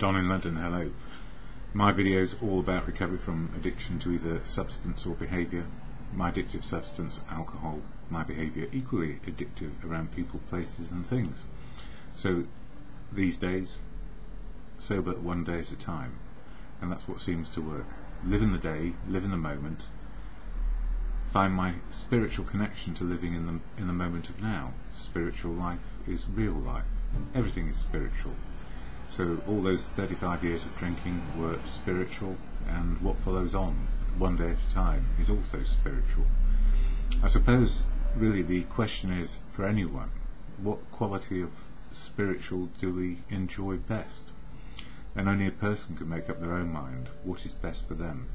Don in London, hello. My video is all about recovery from addiction to either substance or behaviour. My addictive substance, alcohol, my behaviour equally addictive around people, places and things. So these days, sober one day at a time. And that's what seems to work. Live in the day, live in the moment, find my spiritual connection to living in the, in the moment of now. Spiritual life is real life. Everything is spiritual. So all those 35 years of drinking were spiritual, and what follows on, one day at a time, is also spiritual. I suppose really the question is for anyone, what quality of spiritual do we enjoy best? And only a person can make up their own mind what is best for them.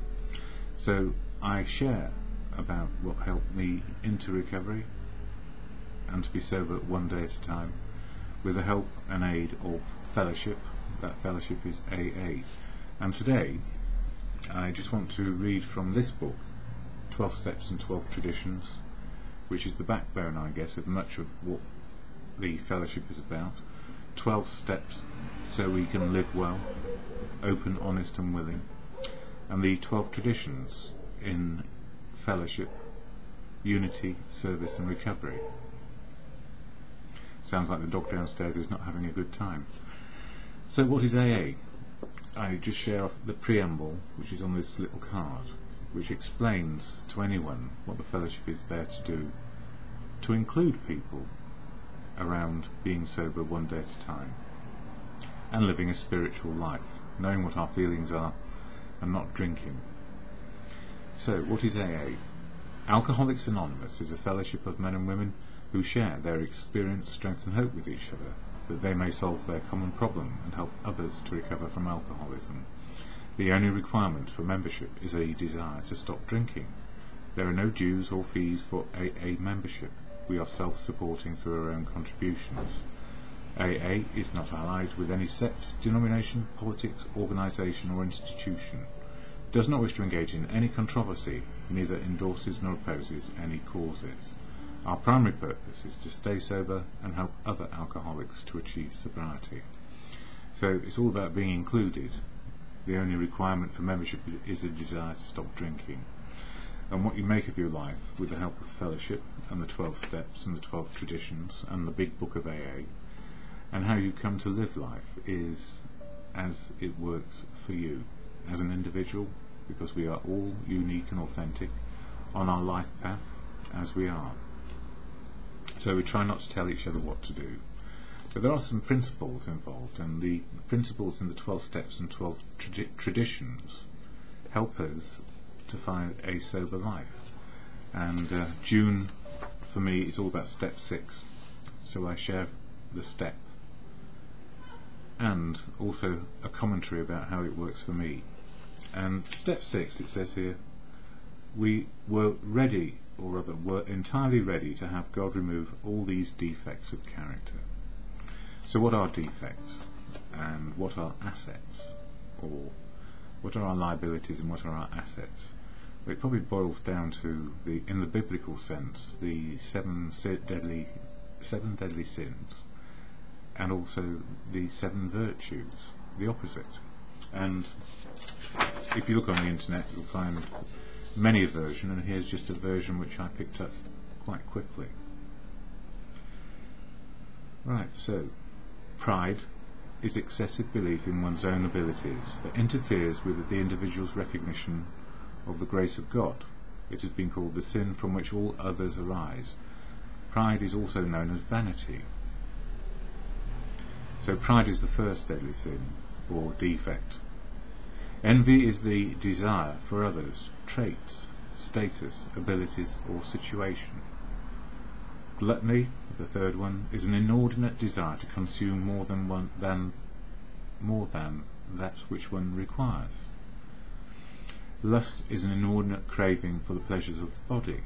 So I share about what helped me into recovery and to be sober one day at a time with the help and aid of fellowship. That fellowship is AA. And today, I just want to read from this book, 12 Steps and 12 Traditions, which is the backbone, I guess, of much of what the fellowship is about. 12 steps so we can live well, open, honest, and willing. And the 12 traditions in fellowship, unity, service, and recovery. Sounds like the dog downstairs is not having a good time. So what is AA? I just share the preamble, which is on this little card, which explains to anyone what the fellowship is there to do, to include people around being sober one day at a time, and living a spiritual life, knowing what our feelings are, and not drinking. So, what is AA? Alcoholics Anonymous is a fellowship of men and women who share their experience, strength and hope with each other, that they may solve their common problem and help others to recover from alcoholism. The only requirement for membership is a desire to stop drinking. There are no dues or fees for AA membership. We are self-supporting through our own contributions. AA is not allied with any sect, denomination, politics, organisation or institution. Does not wish to engage in any controversy, neither endorses nor opposes any causes. Our primary purpose is to stay sober and help other alcoholics to achieve sobriety. So it's all about being included. The only requirement for membership is a desire to stop drinking. And what you make of your life with the help of fellowship and the 12 steps and the 12 traditions and the big book of AA and how you come to live life is as it works for you as an individual because we are all unique and authentic on our life path as we are. So we try not to tell each other what to do. But there are some principles involved, and the principles in the 12 steps and 12 tradi traditions help us to find a sober life. And uh, June, for me, is all about step 6. So I share the step and also a commentary about how it works for me. And step 6, it says here, we were ready or rather were entirely ready to have God remove all these defects of character. So what are defects and what are assets or what are our liabilities and what are our assets? It probably boils down to the, in the biblical sense, the seven deadly, seven deadly sins, and also the seven virtues, the opposite. And if you look on the internet, you'll find many version and here's just a version which I picked up quite quickly. Right, so pride is excessive belief in one's own abilities that interferes with the individual's recognition of the grace of God. It has been called the sin from which all others arise. Pride is also known as vanity. So pride is the first deadly sin, or defect. Envy is the desire for others, traits, status, abilities, or situation. Gluttony, the third one, is an inordinate desire to consume more than one than more than that which one requires. Lust is an inordinate craving for the pleasures of the body.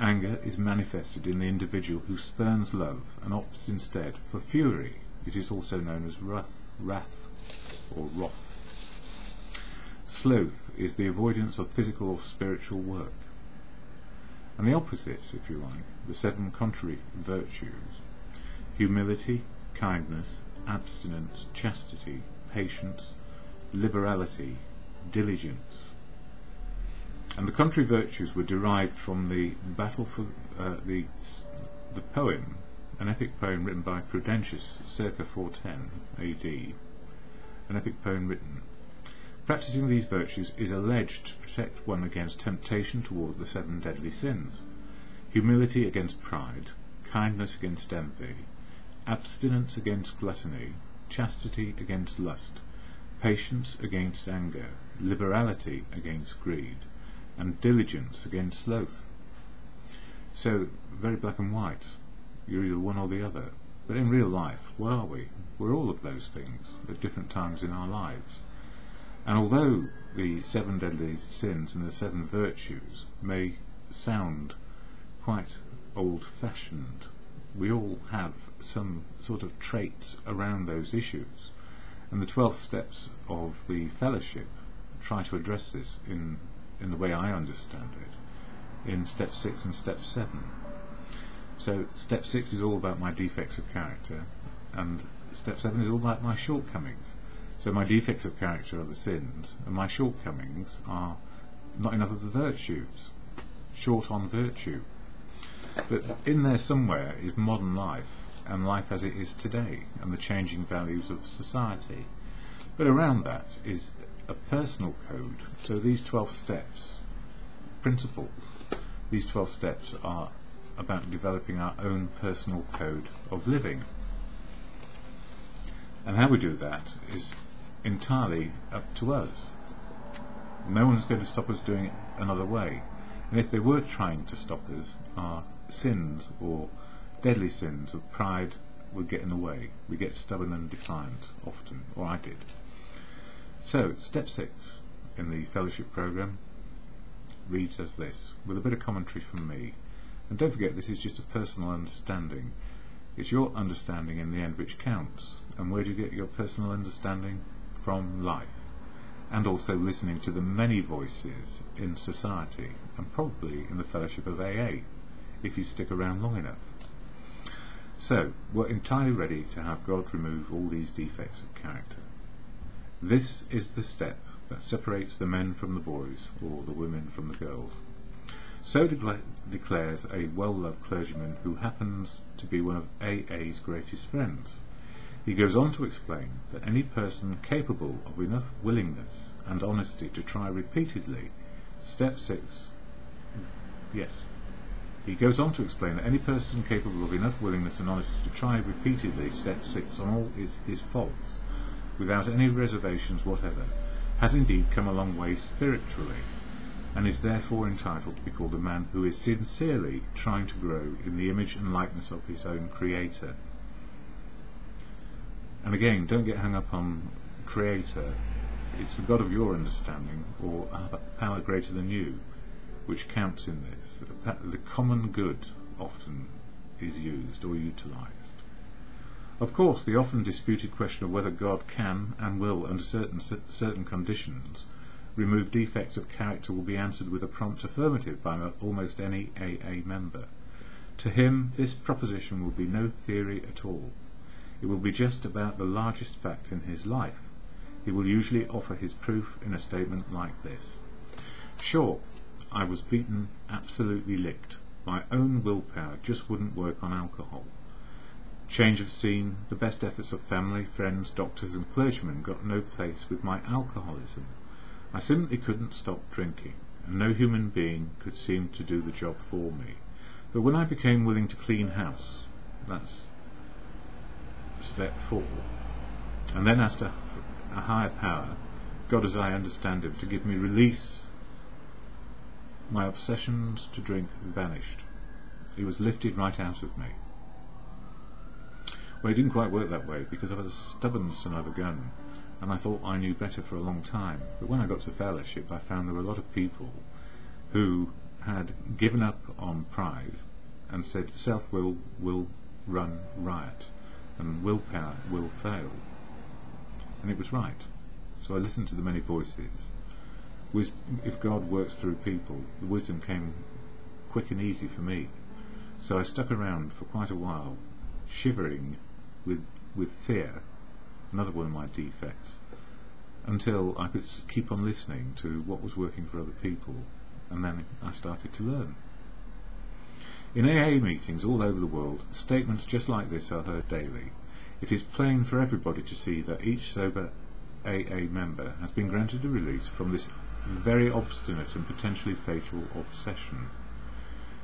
Anger is manifested in the individual who spurns love and opts instead for fury. It is also known as wrath, wrath or wrath. Sloth is the avoidance of physical or spiritual work. And the opposite, if you like, the seven contrary virtues, humility, kindness, abstinence, chastity, patience, liberality, diligence. And the contrary virtues were derived from the battle for uh, the the poem, an epic poem written by Prudentius, circa 410 AD, an epic poem written. Practicing these virtues is alleged to protect one against temptation toward the seven deadly sins, humility against pride, kindness against envy, abstinence against gluttony, chastity against lust, patience against anger, liberality against greed, and diligence against sloth. So, very black and white. You're either one or the other. But in real life, what are we? We're all of those things at different times in our lives. And although the seven deadly sins and the seven virtues may sound quite old fashioned, we all have some sort of traits around those issues. And the 12 steps of the fellowship try to address this in, in the way I understand it, in step 6 and step 7. So step 6 is all about my defects of character, and step 7 is all about my shortcomings. So my defects of character are the sins, and my shortcomings are not enough of the virtues, short on virtue. But in there somewhere is modern life, and life as it is today, and the changing values of society. But around that is a personal code. So these 12 steps, principles, these 12 steps are about developing our own personal code of living. And how we do that is entirely up to us. No one's going to stop us doing it another way. And if they were trying to stop us, our sins or deadly sins of pride would get in the way. We get stubborn and defiant often, or I did. So, step six in the fellowship program reads as this, with a bit of commentary from me. And don't forget, this is just a personal understanding. It's your understanding in the end which counts. And where do you get your personal understanding? From life. And also listening to the many voices in society, and probably in the fellowship of AA, if you stick around long enough. So, we're entirely ready to have God remove all these defects of character. This is the step that separates the men from the boys, or the women from the girls. So de- declares a well-loved clergyman who happens to be one of AA's greatest friends. He goes on to explain that any person capable of enough willingness and honesty to try repeatedly step 6 yes he goes on to explain that any person capable of enough willingness and honesty to try repeatedly step 6 on all his, his faults without any reservations whatever has indeed come a long way spiritually and is therefore entitled to be called a man who is sincerely trying to grow in the image and likeness of his own Creator. And again, don't get hung up on Creator. It's the God of your understanding, or a power greater than you, which counts in this. The common good often is used or utilised. Of course, the often disputed question of whether God can and will, under certain certain conditions, remove defects of character will be answered with a prompt affirmative by almost any AA member. To him, this proposition will be no theory at all. It will be just about the largest fact in his life. He will usually offer his proof in a statement like this. Sure, I was beaten, absolutely licked. My own willpower just wouldn't work on alcohol. Change of scene, the best efforts of family, friends, doctors and clergymen got no place with my alcoholism. I simply couldn't stop drinking, and no human being could seem to do the job for me. But when I became willing to clean house, that's step four, and then asked a, a higher power, God as I understand him, to give me release, my obsessions to drink vanished. He was lifted right out of me. Well, it didn't quite work that way because I was a stubborn son of a gun and I thought I knew better for a long time. But when I got to fellowship, I found there were a lot of people who had given up on pride and said self-will will run riot and willpower will fail. And it was right. So I listened to the many voices. if God works through people, the wisdom came quick and easy for me. So I stuck around for quite a while, shivering with with fear, another one of my defects, until I could keep on listening to what was working for other people, and then I started to learn. In AA meetings all over the world, statements just like this are heard daily. It is plain for everybody to see that each sober AA member has been granted a release from this very obstinate and potentially fatal obsession.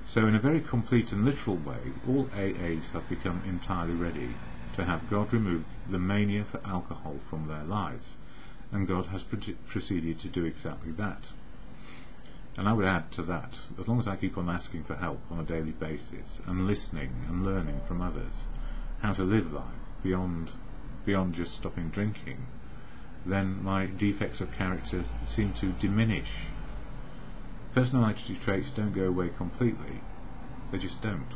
So in a very complete and literal way, all AAs have become entirely ready to have God remove the mania for alcohol from their lives, and God has proceeded to do exactly that. And I would add to that, as long as I keep on asking for help on a daily basis, and listening and learning from others how to live life beyond beyond just stopping drinking, then my defects of character seem to diminish. Personality traits don't go away completely, they just don't.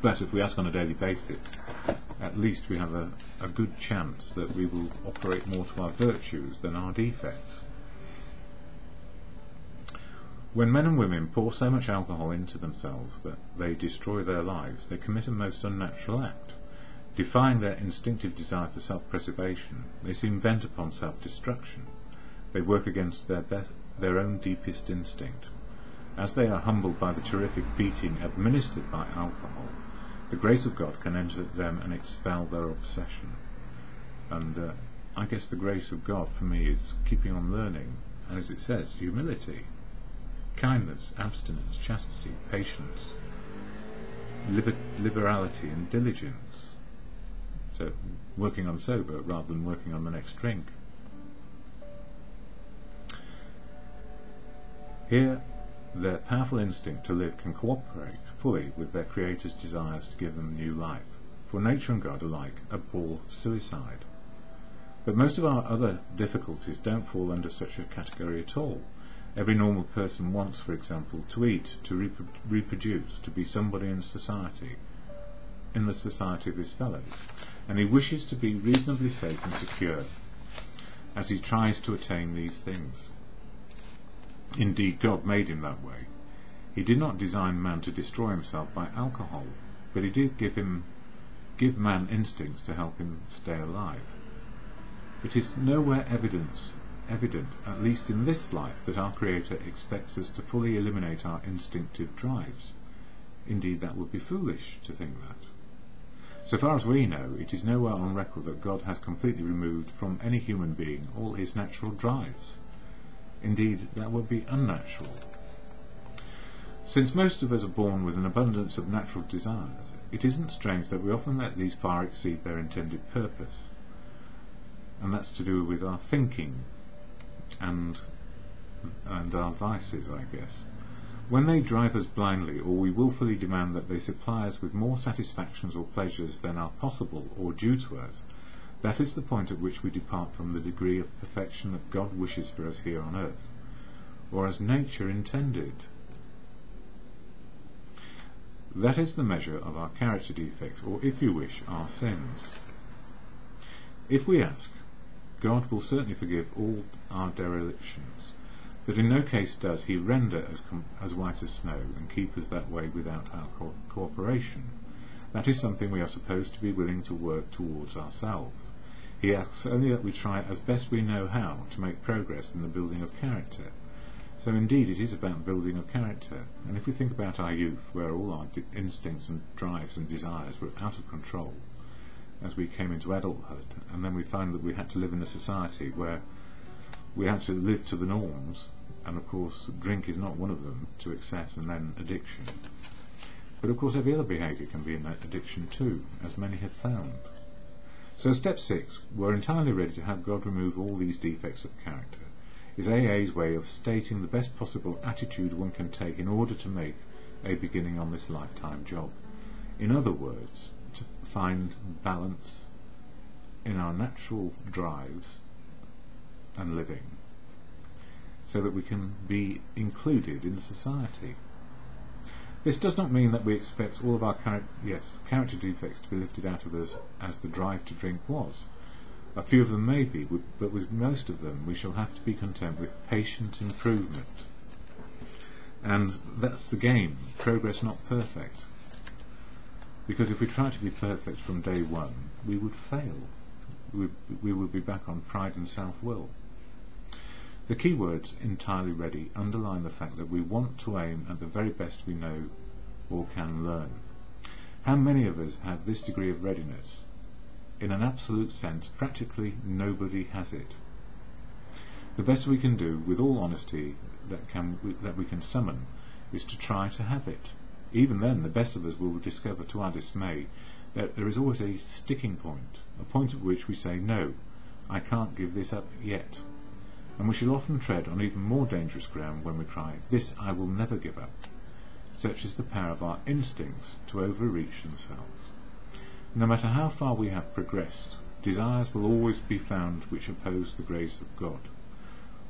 But if we ask on a daily basis, at least we have a, a good chance that we will operate more to our virtues than our defects. When men and women pour so much alcohol into themselves that they destroy their lives, they commit a most unnatural act. Defying their instinctive desire for self-preservation, they seem bent upon self-destruction. They work against their, their own deepest instinct. As they are humbled by the terrific beating administered by alcohol, the grace of God can enter them and expel their obsession. And uh, I guess the grace of God for me is keeping on learning, and as it says, humility kindness, abstinence, chastity, patience, liber liberality and diligence. So working on sober rather than working on the next drink. Here, their powerful instinct to live can cooperate fully with their Creator's desires to give them new life, for nature and God alike abhor suicide. But most of our other difficulties don't fall under such a category at all. Every normal person wants, for example, to eat, to repro reproduce, to be somebody in society, in the society of his fellows, and he wishes to be reasonably safe and secure as he tries to attain these things. Indeed, God made him that way. He did not design man to destroy himself by alcohol, but he did give him give man instincts to help him stay alive. It is nowhere evidence evident, at least in this life, that our Creator expects us to fully eliminate our instinctive drives. Indeed, that would be foolish to think that. So far as we know, it is nowhere on record that God has completely removed from any human being all his natural drives. Indeed, that would be unnatural. Since most of us are born with an abundance of natural desires, it isn't strange that we often let these far exceed their intended purpose. And that's to do with our thinking, and and our vices, I guess. When they drive us blindly, or we wilfully demand that they supply us with more satisfactions or pleasures than are possible or due to us, that is the point at which we depart from the degree of perfection that God wishes for us here on earth, or as nature intended. That is the measure of our character defects, or if you wish, our sins. If we ask, God will certainly forgive all our derelictions, but in no case does he render us as white as snow and keep us that way without our co cooperation. That is something we are supposed to be willing to work towards ourselves. He asks only that we try as best we know how to make progress in the building of character. So indeed it is about building of character, and if we think about our youth, where all our instincts and drives and desires were out of control, as we came into adulthood, and then we found that we had to live in a society where we had to live to the norms, and of course drink is not one of them, to excess and then addiction. But of course every other behaviour can be an addiction too, as many have found. So step six, we're entirely ready to have God remove all these defects of character, is AA's way of stating the best possible attitude one can take in order to make a beginning on this lifetime job. In other words, to find balance in our natural drives and living so that we can be included in society. This does not mean that we expect all of our char yes, character defects to be lifted out of us as the drive to drink was. A few of them may be, but with most of them we shall have to be content with patient improvement. And that's the game, progress not perfect. Because if we try to be perfect from day one, we would fail. We, we would be back on pride and self-will. The key words entirely ready underline the fact that we want to aim at the very best we know or can learn. How many of us have this degree of readiness? In an absolute sense, practically nobody has it. The best we can do, with all honesty that, can, that we can summon, is to try to have it. Even then, the best of us will discover to our dismay that there is always a sticking point, a point at which we say, no, I can't give this up yet. And we shall often tread on even more dangerous ground when we cry, this I will never give up. Such is the power of our instincts to overreach themselves. No matter how far we have progressed, desires will always be found which oppose the grace of God,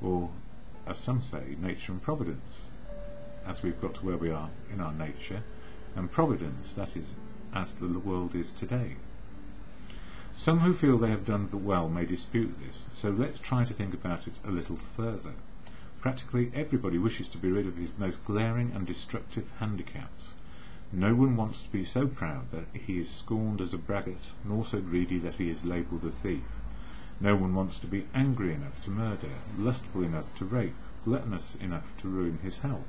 or, as some say, nature and providence, as we've got to where we are in our nature, and providence, that is, as the world is today. Some who feel they have done well may dispute this, so let's try to think about it a little further. Practically everybody wishes to be rid of his most glaring and destructive handicaps. No one wants to be so proud that he is scorned as a braggart, nor so greedy that he is labelled a thief. No one wants to be angry enough to murder, lustful enough to rape, gluttonous enough to ruin his health.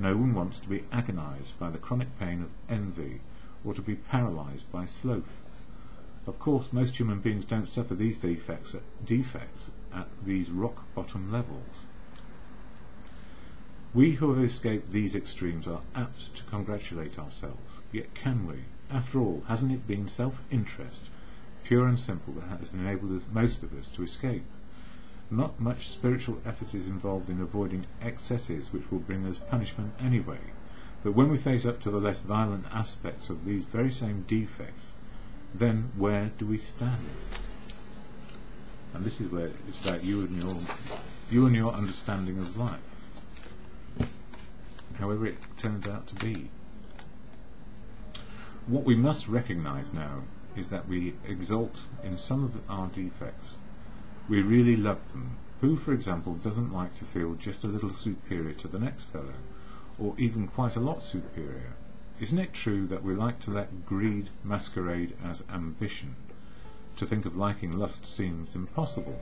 No one wants to be agonized by the chronic pain of envy, or to be paralyzed by sloth. Of course, most human beings don't suffer these defects at, defects at these rock bottom levels. We who have escaped these extremes are apt to congratulate ourselves. Yet can we? After all, hasn't it been self-interest, pure and simple, that has enabled us, most of us to escape? Not much spiritual effort is involved in avoiding excesses which will bring us punishment anyway. But when we face up to the less violent aspects of these very same defects, then where do we stand? And this is where it's about you and your you and your understanding of life however it turns out to be. What we must recognize now is that we exult in some of our defects. We really love them. Who, for example, doesn't like to feel just a little superior to the next fellow, or even quite a lot superior? Isn't it true that we like to let greed masquerade as ambition? To think of liking lust seems impossible.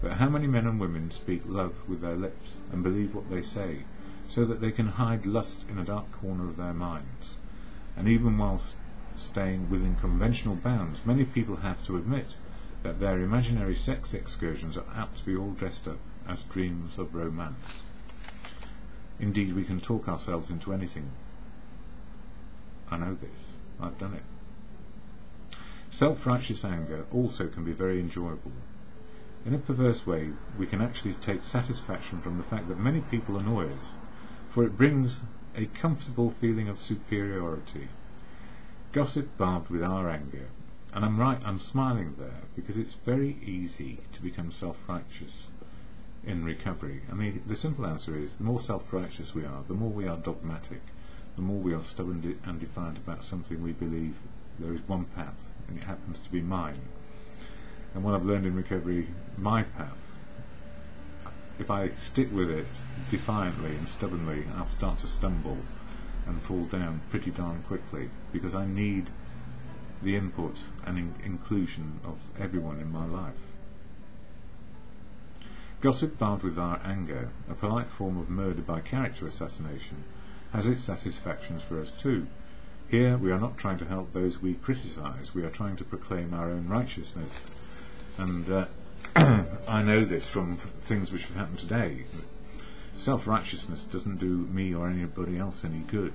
But how many men and women speak love with their lips and believe what they say, so that they can hide lust in a dark corner of their minds. And even whilst staying within conventional bounds, many people have to admit that their imaginary sex excursions are apt to be all dressed up as dreams of romance. Indeed, we can talk ourselves into anything. I know this. I've done it. Self-righteous anger also can be very enjoyable. In a perverse way, we can actually take satisfaction from the fact that many people annoy us for it brings a comfortable feeling of superiority. Gossip barbed with our anger, and I'm right, I'm smiling there, because it's very easy to become self-righteous in recovery. I mean, the simple answer is, the more self-righteous we are, the more we are dogmatic, the more we are stubborn and defiant about something we believe there is one path, and it happens to be mine. And what I've learned in recovery, my path if I stick with it defiantly and stubbornly, I'll start to stumble and fall down pretty darn quickly because I need the input and in inclusion of everyone in my life. Gossip barbed with our anger, a polite form of murder by character assassination, has its satisfactions for us too. Here we are not trying to help those we criticise, we are trying to proclaim our own righteousness. And uh, I know this from things which have happened today. Self-righteousness doesn't do me or anybody else any good.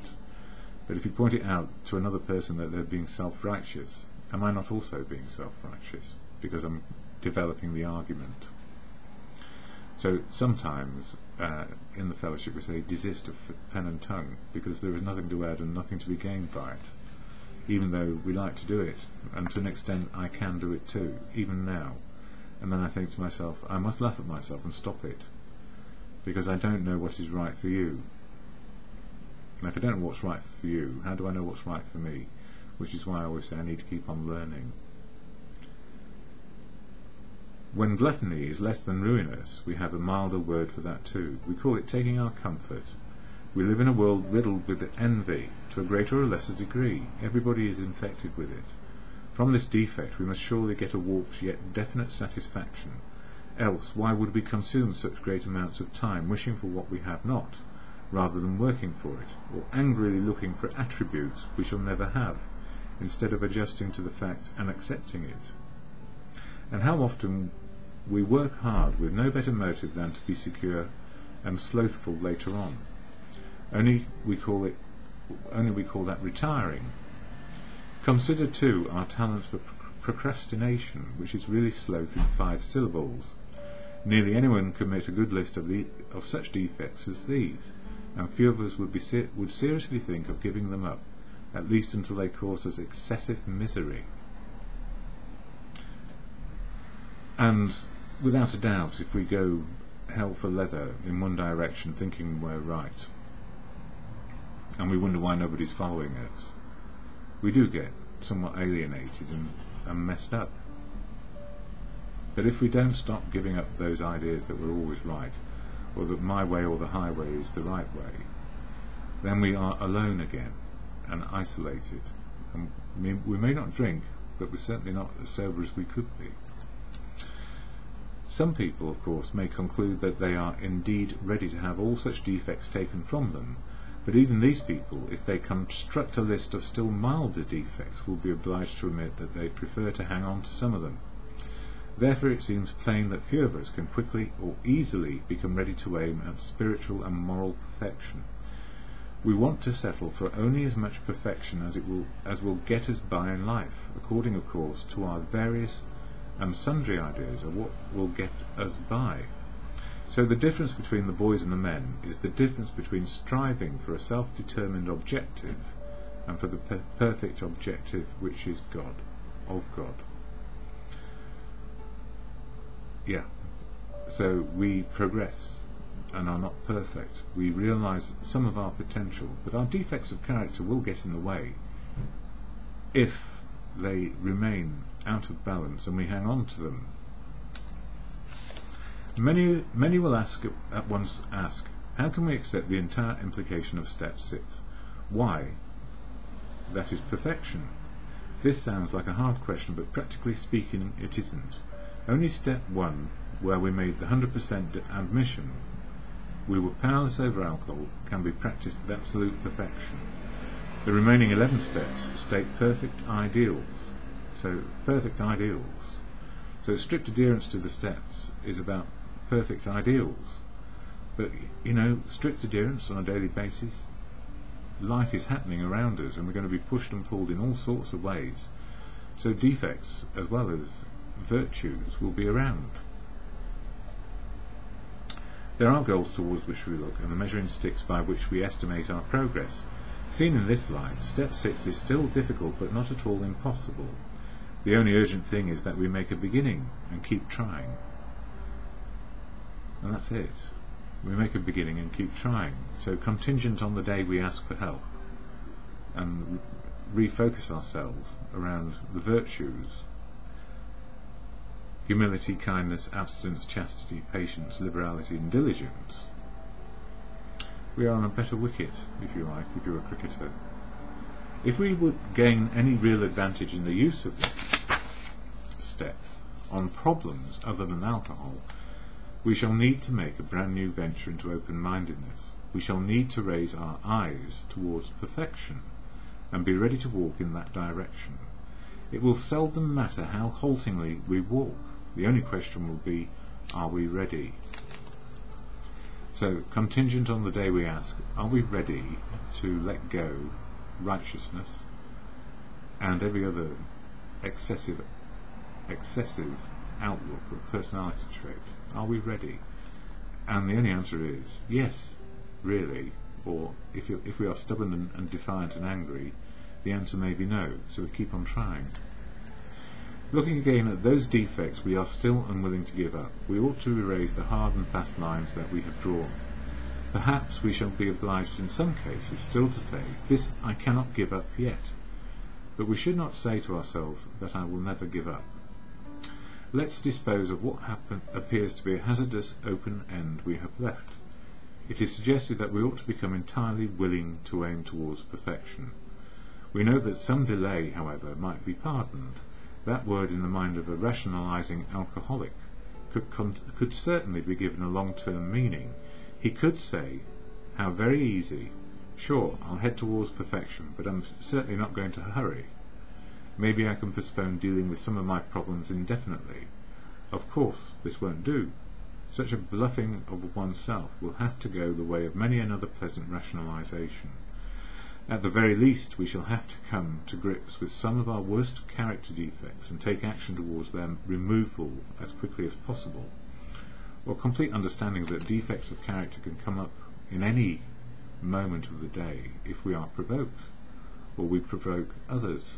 But if you point it out to another person that they're being self-righteous, am I not also being self-righteous? Because I'm developing the argument. So sometimes uh, in the fellowship we say desist of pen and tongue because there is nothing to add and nothing to be gained by it. Even though we like to do it, and to an extent I can do it too, even now and then I think to myself, I must laugh at myself and stop it, because I don't know what is right for you. And if I don't know what's right for you, how do I know what's right for me? Which is why I always say I need to keep on learning. When gluttony is less than ruinous, we have a milder word for that too. We call it taking our comfort. We live in a world riddled with envy, to a greater or lesser degree. Everybody is infected with it. From this defect we must surely get a warped yet definite satisfaction. Else, why would we consume such great amounts of time wishing for what we have not, rather than working for it, or angrily looking for attributes we shall never have, instead of adjusting to the fact and accepting it? And how often we work hard with no better motive than to be secure and slothful later on. Only we call it only we call that retiring. Consider too our talent for procrastination, which is really sloth in five syllables. Nearly anyone can make a good list of, the, of such defects as these, and few of us would, be ser would seriously think of giving them up, at least until they cause us excessive misery. And without a doubt, if we go hell for leather in one direction, thinking we're right, and we wonder why nobody's following us, we do get somewhat alienated and, and messed up. But if we don't stop giving up those ideas that we're always right, or that my way or the highway is the right way, then we are alone again and isolated. And we may not drink, but we're certainly not as sober as we could be. Some people, of course, may conclude that they are indeed ready to have all such defects taken from them, but even these people, if they construct a list of still milder defects, will be obliged to admit that they prefer to hang on to some of them. Therefore it seems plain that few of us can quickly or easily become ready to aim at spiritual and moral perfection. We want to settle for only as much perfection as it will as will get us by in life, according of course to our various and sundry ideas of what will get us by. So the difference between the boys and the men is the difference between striving for a self-determined objective and for the per perfect objective which is God, of God. Yeah. So we progress and are not perfect. We realize some of our potential, but our defects of character will get in the way if they remain out of balance and we hang on to them. Many, many will ask at once ask, how can we accept the entire implication of step 6? Why? That is perfection. This sounds like a hard question, but practically speaking it isn't. Only step 1, where we made the 100% admission, we were powerless over alcohol, can be practiced with absolute perfection. The remaining 11 steps state perfect ideals, so perfect ideals. So strict adherence to the steps is about perfect ideals. But, you know, strict adherence on a daily basis, life is happening around us and we're going to be pushed and pulled in all sorts of ways. So defects as well as virtues will be around. There are goals towards which we look and the measuring sticks by which we estimate our progress. Seen in this light, step 6 is still difficult but not at all impossible. The only urgent thing is that we make a beginning and keep trying. And that's it. We make a beginning and keep trying. So contingent on the day we ask for help and refocus ourselves around the virtues humility, kindness, abstinence, chastity, patience, liberality and diligence we are on a better wicket, if you like, if you're a cricketer. If we would gain any real advantage in the use of this step on problems other than alcohol, we shall need to make a brand new venture into open-mindedness. We shall need to raise our eyes towards perfection and be ready to walk in that direction. It will seldom matter how haltingly we walk. The only question will be, are we ready? So, contingent on the day we ask, are we ready to let go righteousness and every other excessive excessive outlook or personality trait? Are we ready? And the only answer is yes, really. Or if, if we are stubborn and, and defiant and angry, the answer may be no. So we keep on trying. Looking again at those defects we are still unwilling to give up, we ought to erase the hard and fast lines that we have drawn. Perhaps we shall be obliged in some cases still to say, this I cannot give up yet. But we should not say to ourselves that I will never give up. Let's dispose of what happen, appears to be a hazardous open end we have left. it is suggested that we ought to become entirely willing to aim towards perfection. We know that some delay, however, might be pardoned. That word in the mind of a rationalizing alcoholic could, could certainly be given a long-term meaning. He could say, how very easy, sure, I'll head towards perfection, but I'm certainly not going to hurry. Maybe I can postpone dealing with some of my problems indefinitely. Of course, this won't do. Such a bluffing of oneself will have to go the way of many another pleasant rationalization. At the very least, we shall have to come to grips with some of our worst character defects and take action towards their removal as quickly as possible. Or complete understanding that defects of character can come up in any moment of the day if we are provoked, or we provoke others.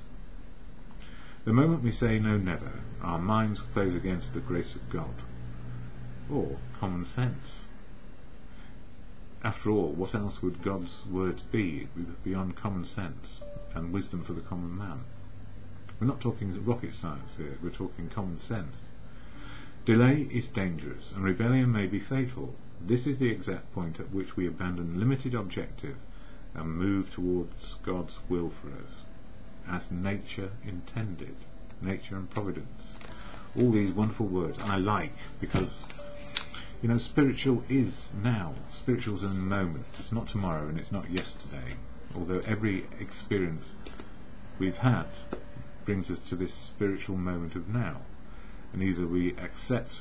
The moment we say no never, our minds close against the grace of God or common sense. After all, what else would God's word be beyond common sense and wisdom for the common man? We're not talking rocket science here, we're talking common sense. Delay is dangerous, and rebellion may be fatal. This is the exact point at which we abandon limited objective and move towards God's will for us, as nature intended, nature and providence. All these wonderful words and I like because you know, spiritual is now. Spiritual is in the moment. It's not tomorrow and it's not yesterday. Although every experience we've had brings us to this spiritual moment of now. And either we accept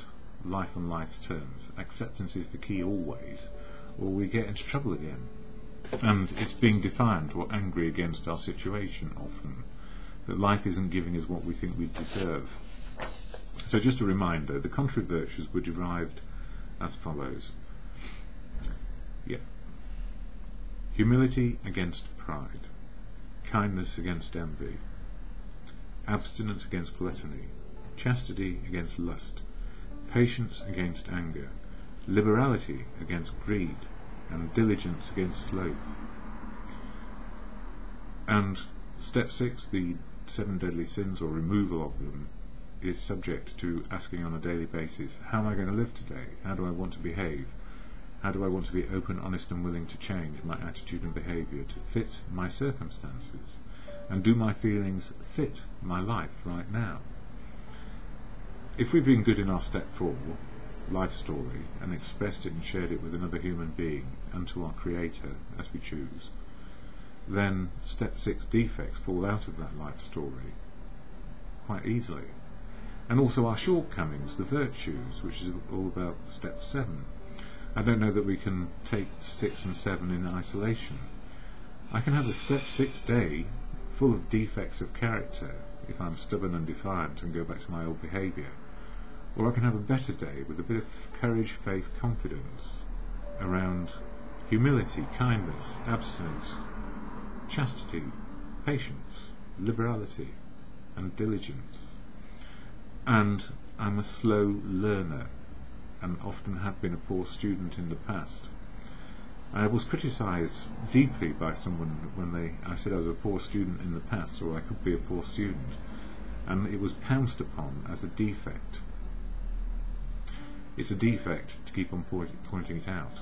life on life's terms, acceptance is the key always, or we get into trouble again. And it's being defiant or angry against our situation often, that life isn't giving us what we think we deserve. So just a reminder, the contrary virtues were derived as follows. Yeah. Humility against pride, kindness against envy, abstinence against gluttony, chastity against lust, patience against anger, liberality against greed, and diligence against sloth. And step six, the seven deadly sins or removal of them, is subject to asking on a daily basis, how am I going to live today? How do I want to behave? How do I want to be open, honest and willing to change my attitude and behaviour to fit my circumstances? And do my feelings fit my life right now? If we've been good in our step four, life story, and expressed it and shared it with another human being and to our Creator as we choose, then step six defects fall out of that life story quite easily and also our shortcomings, the virtues, which is all about step seven. I don't know that we can take six and seven in isolation. I can have a step six day full of defects of character if I'm stubborn and defiant and go back to my old behaviour. Or I can have a better day with a bit of courage, faith, confidence around humility, kindness, abstinence, chastity, patience, liberality, and diligence and I'm a slow learner and often have been a poor student in the past. I was criticised deeply by someone when they I said I was a poor student in the past or I could be a poor student and it was pounced upon as a defect. It's a defect to keep on point, pointing it out.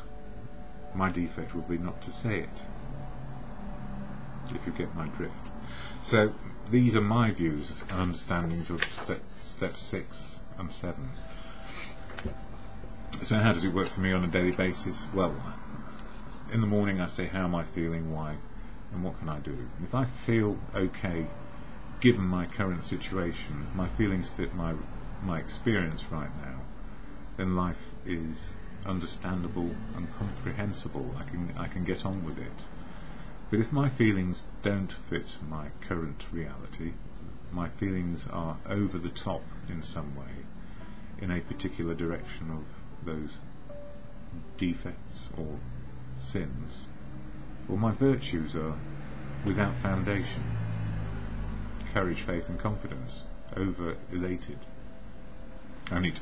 My defect would be not to say it, if you get my drift. So these are my views and understandings of step six and seven. So how does it work for me on a daily basis? Well, in the morning I say how am I feeling, why, and what can I do. If I feel okay, given my current situation, my feelings fit my my experience right now, then life is understandable and comprehensible. I can I can get on with it. But if my feelings don't fit my current reality, my feelings are over the top in some way, in a particular direction of those defects or sins, or my virtues are without foundation, courage, faith and confidence, over elated. I need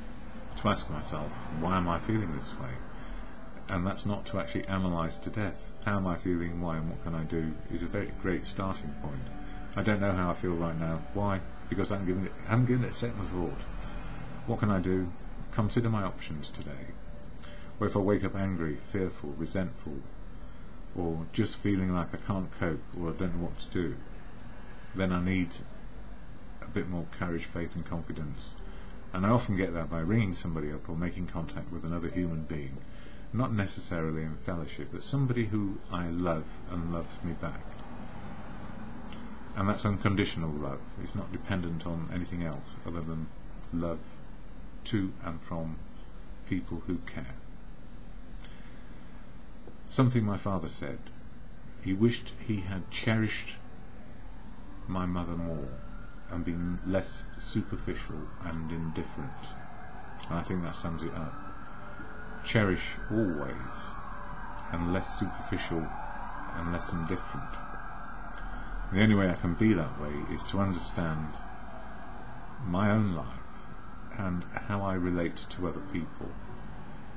to ask myself, why am I feeling this way? and that's not to actually analyse to death. How am I feeling, why, and what can I do is a very great starting point. I don't know how I feel right now. Why? Because I haven't given it, haven't given it a second thought. What can I do? Consider my options today. or if I wake up angry, fearful, resentful, or just feeling like I can't cope or I don't know what to do, then I need a bit more courage, faith, and confidence. And I often get that by ringing somebody up or making contact with another human being, not necessarily in fellowship, but somebody who I love and loves me back. And that's unconditional love. It's not dependent on anything else other than love to and from people who care. Something my father said. He wished he had cherished my mother more and been less superficial and indifferent. And I think that sums it up. Cherish always and less superficial and less indifferent. The only way I can be that way is to understand my own life and how I relate to other people.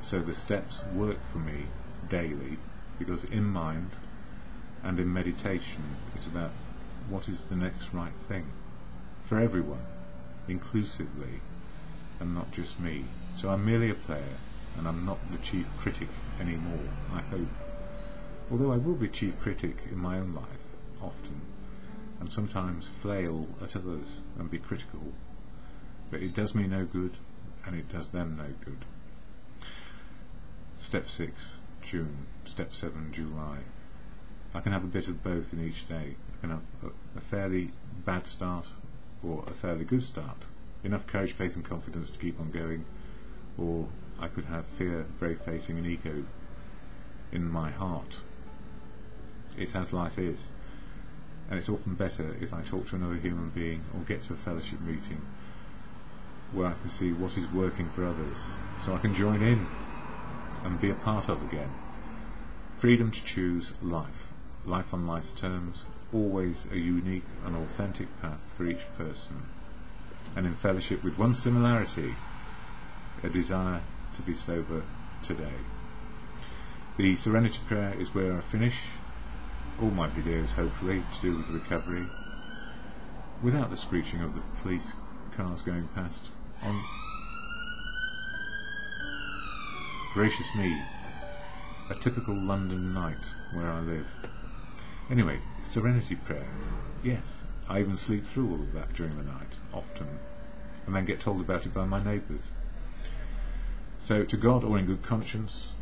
So the steps work for me daily because in mind and in meditation it's about what is the next right thing for everyone, inclusively, and not just me. So I'm merely a player and I'm not the chief critic anymore, I hope. Although I will be chief critic in my own life, often, and sometimes flail at others and be critical, but it does me no good and it does them no good. Step 6, June. Step 7, July. I can have a bit of both in each day. I can have a, fairly bad start or a fairly good start. Enough courage, faith and confidence to keep on going, or I could have fear, brave facing and ego in my heart. It's as life is. And it's often better if I talk to another human being or get to a fellowship meeting where I can see what is working for others so I can join in and be a part of again. Freedom to choose life, life on life's terms, always a unique and authentic path for each person, and in fellowship with one similarity, a desire to be sober today. The Serenity Prayer is where I finish all my videos, hopefully, to do with recovery, without the screeching of the police cars going past on gracious me a typical London night where I live. Anyway serenity prayer. Yes I even sleep through all of that during the night often and then get told about it by my neighbours so to God or in good conscience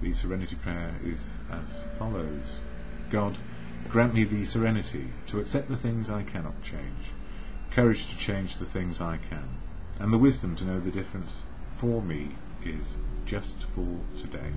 the serenity prayer is as follows God grant me the serenity to accept the things I cannot change courage to change the things I can and the wisdom to know the difference for me is just for today.